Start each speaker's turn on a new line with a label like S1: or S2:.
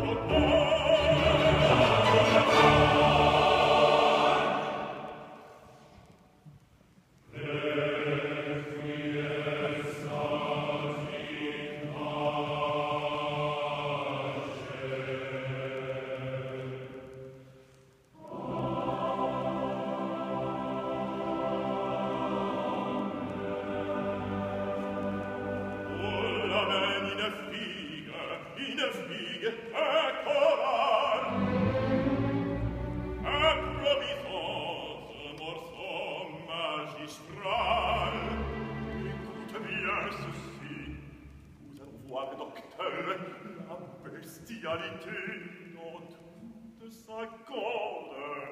S1: loro terra e corar a tuo viso morso ma gi sprargue tu di アル su fi usanvo a dotte ambustiar sa coler